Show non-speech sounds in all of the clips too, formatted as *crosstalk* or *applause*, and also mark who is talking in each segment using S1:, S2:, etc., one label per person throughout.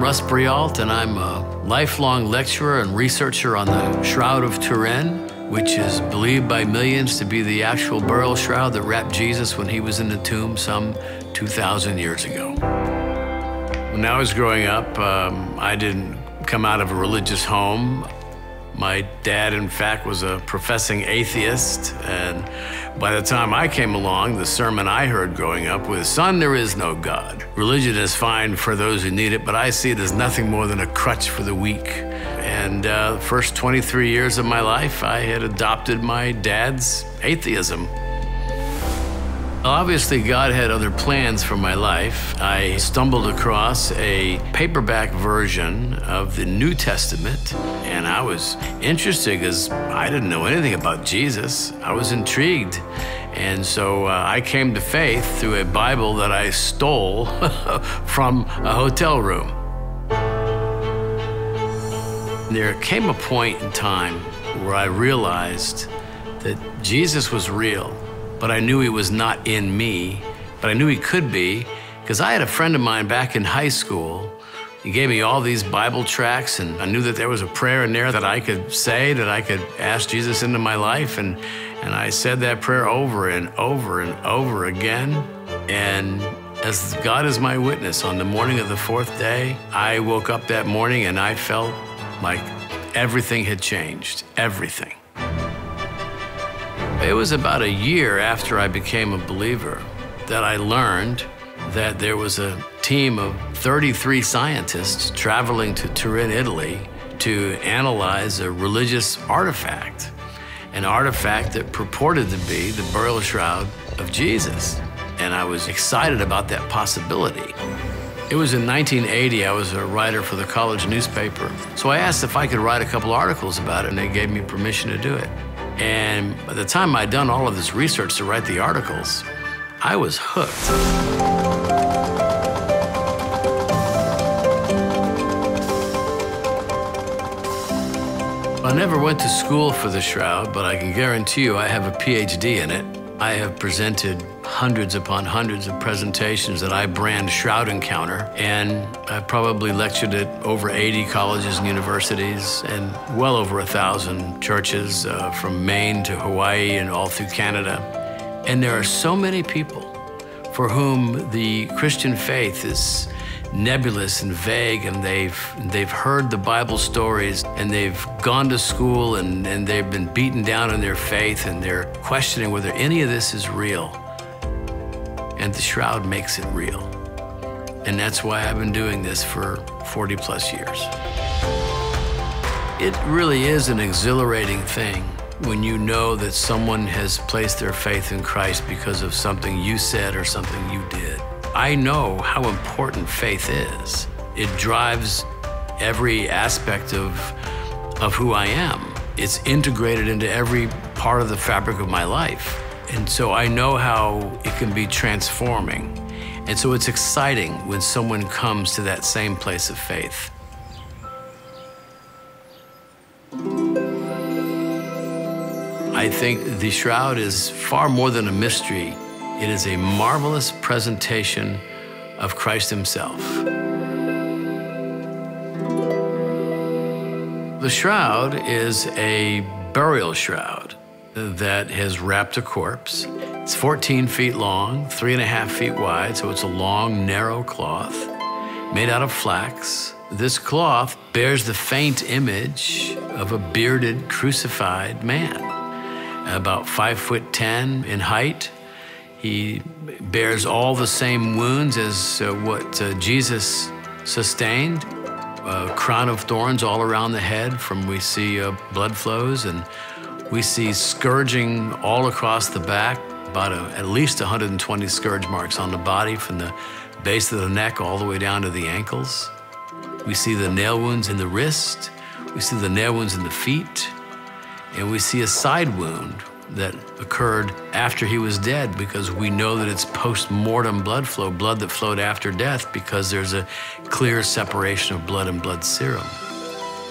S1: Russ Breault, and I'm a lifelong lecturer and researcher on the Shroud of Turin, which is believed by millions to be the actual burial shroud that wrapped Jesus when he was in the tomb some 2,000 years ago. When I was growing up, um, I didn't come out of a religious home. My dad, in fact, was a professing atheist, and by the time I came along, the sermon I heard growing up was, Son, there is no God. Religion is fine for those who need it, but I see it as nothing more than a crutch for the weak. And uh, the first 23 years of my life, I had adopted my dad's atheism. Obviously, God had other plans for my life. I stumbled across a paperback version of the New Testament, and I was interested because I didn't know anything about Jesus. I was intrigued. And so uh, I came to faith through a Bible that I stole *laughs* from a hotel room. There came a point in time where I realized that Jesus was real but I knew he was not in me, but I knew he could be because I had a friend of mine back in high school. He gave me all these Bible tracts, and I knew that there was a prayer in there that I could say, that I could ask Jesus into my life. And, and I said that prayer over and over and over again. And as God is my witness, on the morning of the fourth day, I woke up that morning and I felt like everything had changed. Everything. It was about a year after I became a believer that I learned that there was a team of 33 scientists traveling to Turin, Italy to analyze a religious artifact, an artifact that purported to be the burial shroud of Jesus. And I was excited about that possibility. It was in 1980. I was a writer for the college newspaper. So I asked if I could write a couple articles about it, and they gave me permission to do it. And by the time I'd done all of this research to write the articles, I was hooked. I never went to school for the shroud, but I can guarantee you I have a PhD in it. I have presented hundreds upon hundreds of presentations that I brand Shroud Encounter, and I've probably lectured at over 80 colleges and universities and well over a thousand churches uh, from Maine to Hawaii and all through Canada. And there are so many people for whom the Christian faith is nebulous and vague and they've they've heard the Bible stories and they've gone to school and, and they've been beaten down in their faith and they're questioning whether any of this is real. And the shroud makes it real. And that's why I've been doing this for 40 plus years. It really is an exhilarating thing when you know that someone has placed their faith in Christ because of something you said or something you did. I know how important faith is. It drives every aspect of, of who I am. It's integrated into every part of the fabric of my life. And so I know how it can be transforming. And so it's exciting when someone comes to that same place of faith. I think the shroud is far more than a mystery. It is a marvelous presentation of Christ Himself. The shroud is a burial shroud that has wrapped a corpse. It's 14 feet long, three and a half feet wide, so it's a long, narrow cloth made out of flax. This cloth bears the faint image of a bearded, crucified man, about five foot ten in height, he bears all the same wounds as uh, what uh, Jesus sustained. A crown of thorns all around the head from we see uh, blood flows and we see scourging all across the back, about a, at least 120 scourge marks on the body from the base of the neck all the way down to the ankles. We see the nail wounds in the wrist, we see the nail wounds in the feet, and we see a side wound that occurred after he was dead because we know that it's post mortem blood flow, blood that flowed after death, because there's a clear separation of blood and blood serum.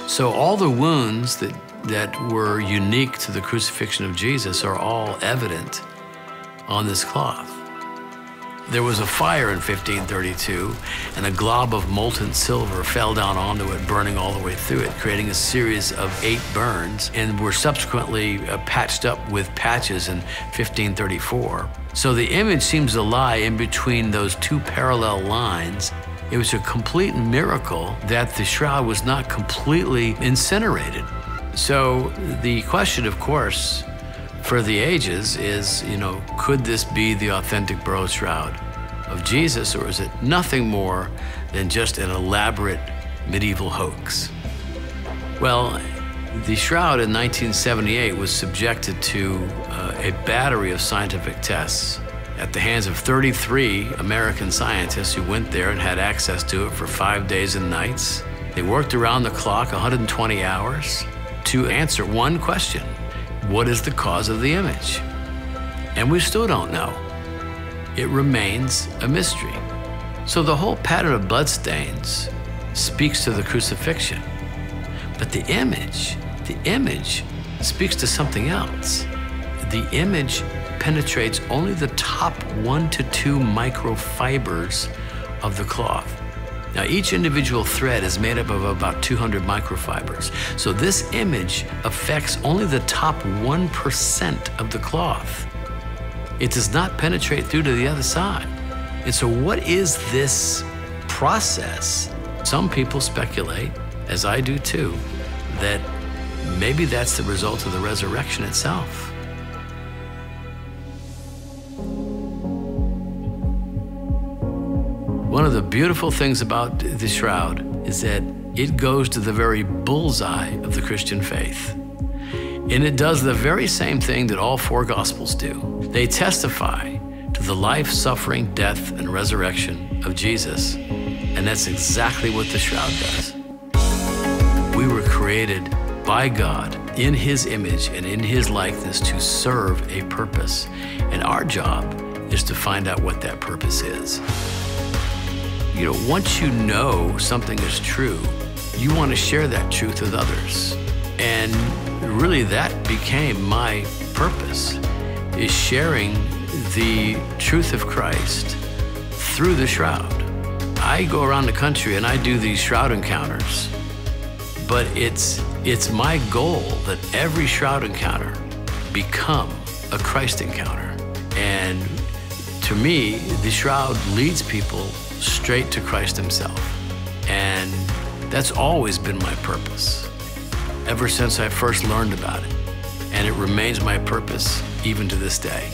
S1: So, all the wounds that, that were unique to the crucifixion of Jesus are all evident on this cloth. There was a fire in 1532, and a glob of molten silver fell down onto it, burning all the way through it, creating a series of eight burns, and were subsequently uh, patched up with patches in 1534. So the image seems to lie in between those two parallel lines. It was a complete miracle that the shroud was not completely incinerated. So the question, of course, for the ages is, you know, could this be the authentic burial shroud of Jesus, or is it nothing more than just an elaborate medieval hoax? Well, the shroud in 1978 was subjected to uh, a battery of scientific tests at the hands of 33 American scientists who went there and had access to it for five days and nights. They worked around the clock 120 hours to answer one question what is the cause of the image? And we still don't know. It remains a mystery. So the whole pattern of bloodstains speaks to the crucifixion. But the image, the image speaks to something else. The image penetrates only the top one to two microfibers of the cloth. Now, each individual thread is made up of about 200 microfibers. So this image affects only the top 1% of the cloth. It does not penetrate through to the other side. And so what is this process? Some people speculate, as I do too, that maybe that's the result of the resurrection itself. One of the beautiful things about the shroud is that it goes to the very bullseye of the Christian faith. And it does the very same thing that all four Gospels do. They testify to the life, suffering, death, and resurrection of Jesus. And that's exactly what the shroud does. We were created by God in His image and in His likeness to serve a purpose. And our job is to find out what that purpose is. You know, once you know something is true, you want to share that truth with others. And really that became my purpose, is sharing the truth of Christ through the shroud. I go around the country and I do these shroud encounters, but it's, it's my goal that every shroud encounter become a Christ encounter. And to me, the shroud leads people straight to Christ Himself. And that's always been my purpose, ever since I first learned about it. And it remains my purpose even to this day.